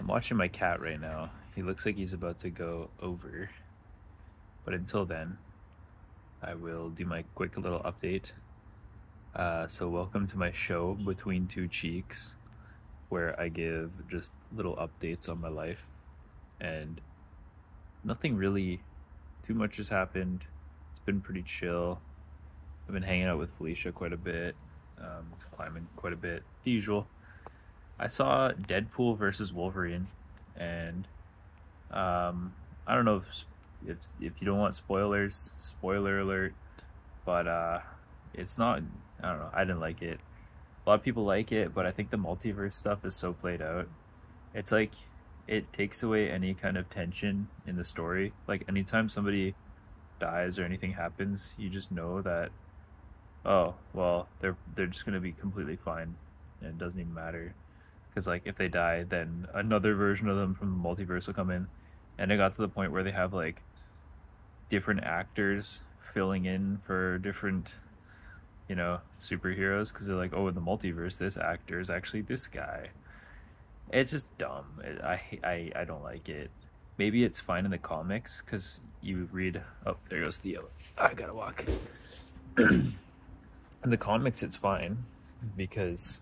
I'm watching my cat right now. He looks like he's about to go over. But until then, I will do my quick little update. Uh, so, welcome to my show, Between Two Cheeks, where I give just little updates on my life. And nothing really too much has happened. It's been pretty chill. I've been hanging out with Felicia quite a bit, um, climbing quite a bit, the usual. I saw Deadpool versus Wolverine, and um, I don't know if, if if you don't want spoilers, spoiler alert, but uh, it's not. I don't know. I didn't like it. A lot of people like it, but I think the multiverse stuff is so played out. It's like it takes away any kind of tension in the story. Like anytime somebody dies or anything happens, you just know that oh well they're they're just gonna be completely fine and it doesn't even matter because like if they die then another version of them from the multiverse will come in. And it got to the point where they have like different actors filling in for different you know superheroes because they're like oh in the multiverse this actor is actually this guy. It's just dumb. It, I, I i don't like it. Maybe it's fine in the comics because you read oh there goes theo i gotta walk. In the comics it's fine because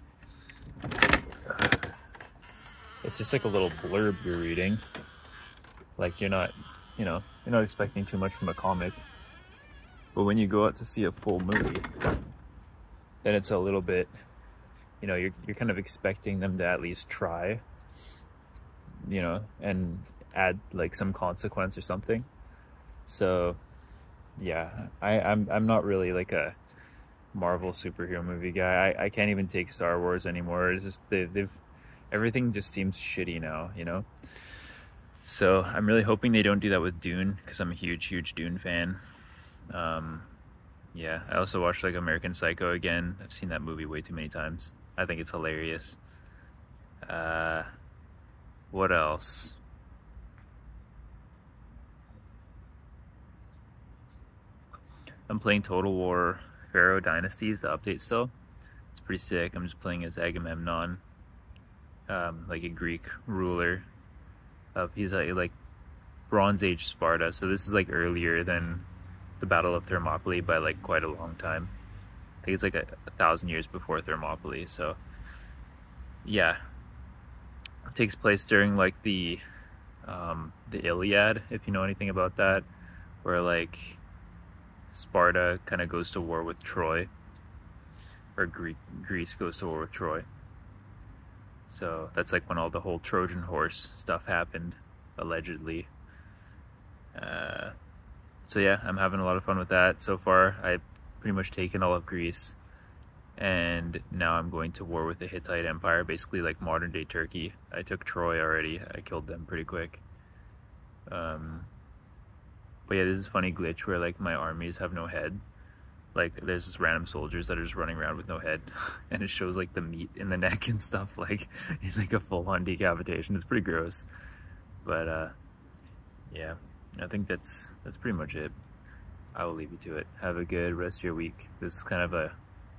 it's just like a little blurb you're reading. Like you're not, you know, you're not expecting too much from a comic. But when you go out to see a full movie, then it's a little bit, you know, you're you're kind of expecting them to at least try, you know, and add like some consequence or something. So, yeah, I I'm I'm not really like a Marvel superhero movie guy. I, I can't even take Star Wars anymore. It's just they, they've everything just seems shitty now, you know. So I'm really hoping they don't do that with Dune because I'm a huge, huge Dune fan. Um, yeah, I also watched like American Psycho again. I've seen that movie way too many times. I think it's hilarious. Uh, what else? I'm playing Total War Pharaoh Dynasties, the update still. It's pretty sick. I'm just playing as Agamemnon, um, like a Greek ruler. Of he's like, like Bronze Age Sparta, so this is like earlier than the Battle of Thermopylae by like quite a long time. I think it's like a, a thousand years before Thermopylae. So yeah, it takes place during like the um, the Iliad, if you know anything about that, where like Sparta kind of goes to war with Troy, or Greek, Greece goes to war with Troy. So that's like when all the whole Trojan horse stuff happened, allegedly. Uh, so yeah, I'm having a lot of fun with that so far. I've pretty much taken all of Greece, and now I'm going to war with the Hittite Empire, basically like modern day Turkey. I took Troy already. I killed them pretty quick. Um, but yeah, this is funny glitch where like my armies have no head. Like there's just random soldiers that are just running around with no head, and it shows like the meat in the neck and stuff, like in like a full-on decapitation. It's pretty gross, but uh, yeah, I think that's that's pretty much it. I will leave you to it. Have a good rest of your week. This is kind of a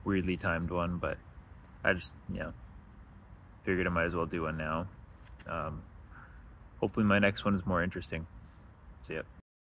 weirdly timed one, but I just you know figured I might as well do one now. Um, hopefully, my next one is more interesting. See ya.